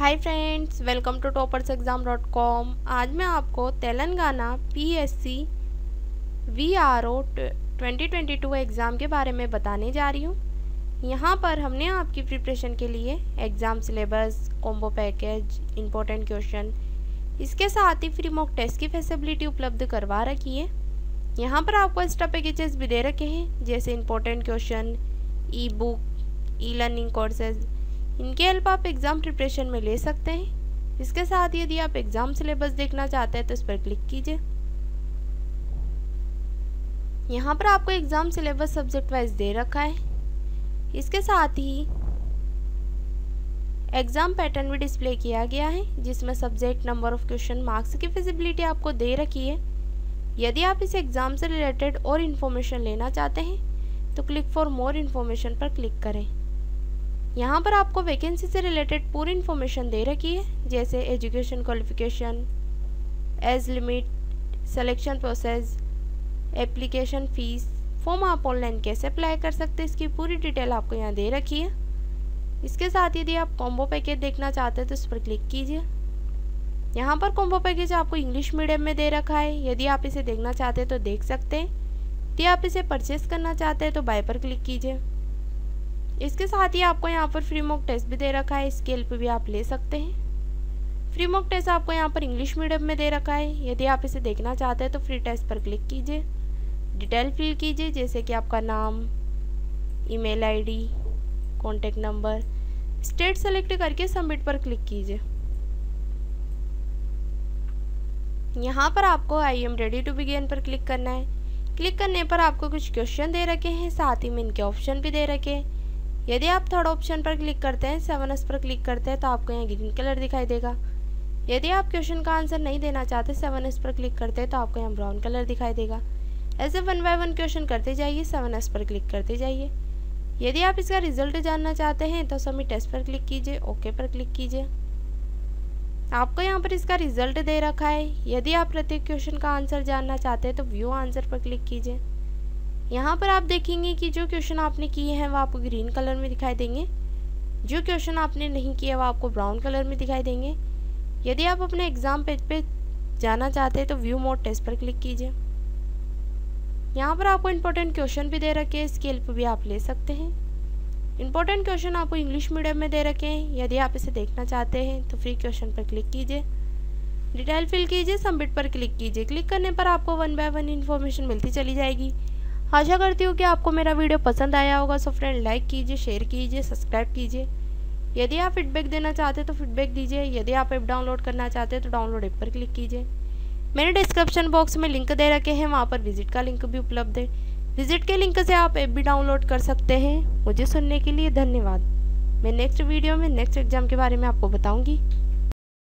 Hi friends, welcome to toppers exam dot com. आज मैं आपको Telangana PSC V R O twenty twenty two exam के बारे में बताने जा रही हूँ। यहाँ पर हमने आपकी प्रिपरेशन के लिए exam syllabus combo package important question इसके साथ ही फ्री मॉक टेस्ट की फैसिलिटी उपलब्ध करवा रखी है। यहाँ पर आपको एक्स्ट्रा पैकेजेस भी दे रखे हैं, जैसे important question e book e learning courses इनकी हेल्प आप एग्ज़ाम प्रिपरेशन में ले सकते हैं। इसके साथ यदि आप एग्ज़ाम सिलेबस देखना चाहते हैं तो इस पर क्लिक कीजिए। यहाँ पर आपको एग्ज़ाम सिलेबस सब्जेक्ट वाइज दे रखा है। इसके साथ ही एग्ज़ाम पैटर्न भी डिस्प्ले किया गया है, जिसमें subject number of question marks की फिजिबिलिटी आपको दे रखी है। यदि आप इस एग्ज़ाम से रिलेटेड और इन्फॉर्मेशन लेना चाहते हैं तो क्लिक फॉर मोर इन्फॉर्मेशन पर क्लिक करें। यहाँ पर आपको वैकेंसी से रिलेटेड पूरी इन्फॉर्मेशन दे रखी है, जैसे education qualification age limit selection process application fees form आप ऑनलाइन कैसे अप्लाई कर सकते हैं, इसकी पूरी डिटेल आपको यहाँ दे रखी है। इसके साथ यदि आप कॉम्बो पैकेज देखना चाहते हैं तो इस पर क्लिक कीजिए। यहाँ पर कॉम्बो पैकेज आपको इंग्लिश मीडियम में दे रखा है। यदि आप इसे देखना चाहते हैं तो देख सकते हैं। यदि आप इसे परचेस करना चाहते हैं तो बाय पर क्लिक कीजिए। इसके साथ ही आपको यहाँ पर फ्री मॉक टेस्ट भी दे रखा है स्केल पे भी आप ले सकते हैं। फ्री मॉक टेस्ट आपको यहाँ पर इंग्लिश मीडियम में दे रखा है। यदि आप इसे देखना चाहते हैं तो फ्री टेस्ट पर क्लिक कीजिए। डिटेल फिल कीजिए, जैसे कि आपका नाम email ID contact number state select करके सबमिट पर क्लिक कीजिए। यहाँ पर आपको I am ready to begin पर क्लिक करना है। क्लिक करने पर आपको कुछ क्वेश्चन दे रखे हैं, साथ ही में इनके ऑप्शन भी दे रखे हैं। यदि आप थर्ड ऑप्शन पर क्लिक करते हैं सेवन एस पर क्लिक करते हैं तो आपको यहाँ ग्रीन कलर दिखाई देगा। यदि आप क्वेश्चन का आंसर नहीं देना चाहते सेवन एस पर क्लिक करते हैं तो आपको यहाँ ब्राउन कलर दिखाई देगा। ऐसे वन बाय वन क्वेश्चन करते जाइए सेवन एस पर क्लिक करते जाइए। यदि आप इसका रिज़ल्ट जानना चाहते हैं तो सबमिट टेस्ट पर क्लिक कीजिए ओके पर क्लिक कीजिए। आपको यहाँ पर इसका रिज़ल्ट दे रखा है। यदि आप प्रत्येक क्वेश्चन का आंसर जानना चाहते हैं तो व्यू आंसर पर क्लिक कीजिए। यहाँ पर आप देखेंगे कि जो क्वेश्चन आपने किए हैं, वो आपको ग्रीन कलर में दिखाई देंगे। जो क्वेश्चन आपने नहीं किया, वो आपको ब्राउन कलर में दिखाई देंगे। यदि आप अपने एग्ज़ाम पेज पे जाना चाहते हैं तो व्यू मोड टेस्ट पर क्लिक कीजिए। यहाँ पर आपको इम्पोर्टेंट क्वेश्चन भी दे रखे हैं स्केल हेल्प भी आप ले सकते हैं। इंपॉर्टेंट क्वेश्चन आपको इंग्लिश मीडियम में दे रखे हैं। यदि आप इसे देखना चाहते हैं तो फ्री क्वेश्चन पर क्लिक कीजिए। डिटेल फिल कीजिए सबमिट पर क्लिक कीजिए। क्लिक करने पर आपको वन बाय वन इन्फॉर्मेशन मिलती चली जाएगी। आशा करती हूँ कि आपको मेरा वीडियो पसंद आया होगा सो फ्रेंड लाइक कीजिए शेयर कीजिए सब्सक्राइब कीजिए। यदि आप फीडबैक देना चाहते हैं तो फीडबैक दीजिए। यदि आप ऐप डाउनलोड करना चाहते हैं तो डाउनलोड ऐप पर क्लिक कीजिए। मैंने डिस्क्रिप्शन बॉक्स में लिंक दे रखे हैं, वहाँ पर विज़िट का लिंक भी उपलब्ध है। विज़िट के लिंक से आप ऐप भी डाउनलोड कर सकते हैं। मुझे सुनने के लिए धन्यवाद। मैं नेक्स्ट वीडियो में नेक्स्ट एग्ज़ाम के बारे में आपको बताऊँगी।